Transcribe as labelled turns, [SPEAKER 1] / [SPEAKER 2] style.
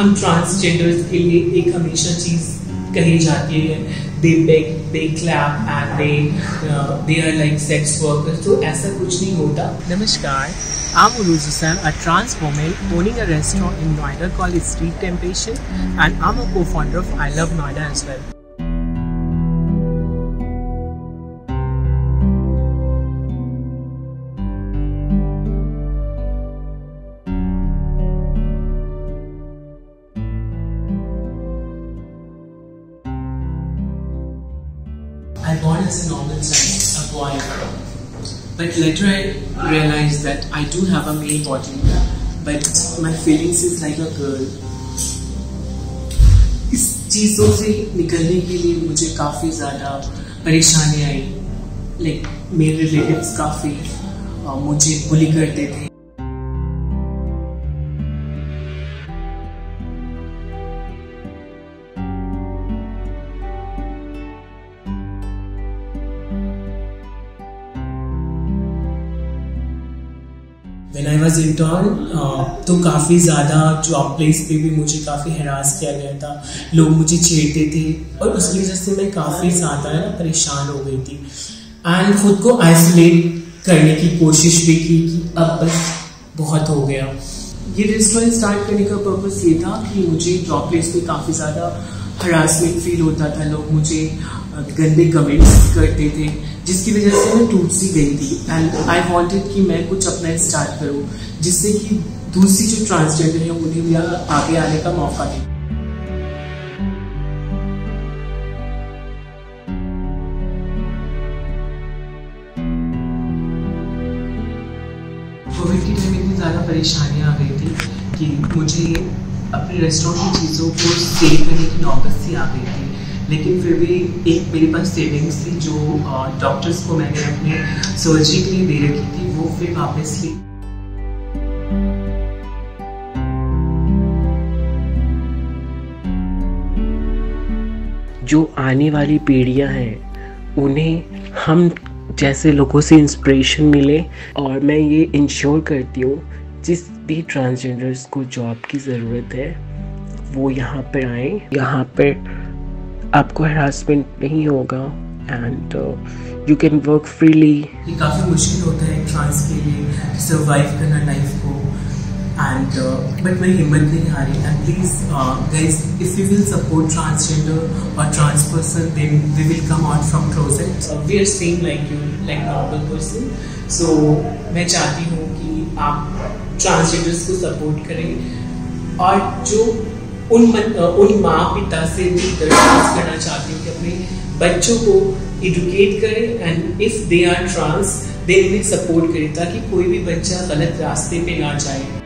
[SPEAKER 1] हम ट्रांसजेंडर्स के लिए एक हमेशा चीज़ कही जाती है they beg they clap and they they are like sex workers तो ऐसा कुछ नहीं होता
[SPEAKER 2] नमस्कार I'm Uruz Hussain, a trans woman owning a restaurant in Noida called Street Temptation, and I'm a co-founder of I Love Noida as well.
[SPEAKER 1] I born as a normal child, a boy. But later I realized that I do have a male body, but my feelings is like a girl. इस चीज़ों से निकलने के लिए मुझे काफ़ी ज़्यादा परेशानी आई लाइक मेरे रिलेटिव्स काफ़ी मुझे बुली करते थे I was intern, uh, तो काफ़ी ज़्यादा जॉब प्लेस पे भी मुझे काफ़ी हरास किया गया था। लोग मुझे छेड़ते थे और उसकी वजह से मैं काफ़ी ज़्यादा ना परेशान हो गई थी। एंड खुद को आइसोलेट करने की कोशिश भी की कि अब बस बहुत हो गया। ये रेस्टोरेंट स्टार्ट करने का पर्पस ये था कि मुझे जॉब प्लेस पे काफ़ी ज़्यादा हरासमेंट फील होता था। लोग मुझे गंदे कमेंट्स करते थे, जिसकी वजह से मैं टूट सी गई थी. एंड आई वांटेड कि मैं कुछ अपना स्टार्ट करूँ, जिससे कि दूसरी जो ट्रांसजेंडर है, उन्हें भी आगे आने का मौका दे कोविड के टाइम इतनी ज़्यादा परेशानियाँ आ गई थी कि मुझे अपने रेस्टोरेंट की चीज़ों को सेल करने की नौबत सी आ गई थी. लेकिन फिर भी एक मेरे पास सेविंग्स थी जो डॉक्टर्स को मैंने अपने सर्जरी के लिए दे रखी थी, वो फिर वापस ली।
[SPEAKER 2] जो आने वाली पीढ़ियाँ हैं, उन्हें हम जैसे लोगों से इंस्पिरेशन मिले और मैं ये इंश्योर करती हूँ, जिस भी ट्रांसजेंडर्स को जॉब की ज़रूरत है, वो यहाँ पर आए, यहाँ पर आपको हरासमेंट नहीं होगा and you can work freely
[SPEAKER 1] ये काफ़ी मुश्किल होता है ट्रांस के लिए सर्वाइव करना लाइफ को एंड बट मेरी हिम्मत नहीं आ रही and please guys if you will support transgender और trans person then we will come out from closet we are same like you like normal person so मैं चाहती हूँ कि आप ट्रांसजेंडर्स को सपोर्ट करें। और जो उन मन, उन माँ पिता से भी दरख्वास्त करना चाहती हूँ कि अपने बच्चों को एडुकेट करें and if they are trans they उन्हें सपोर्ट करें ताकि कोई भी बच्चा गलत रास्ते पे ना जाए।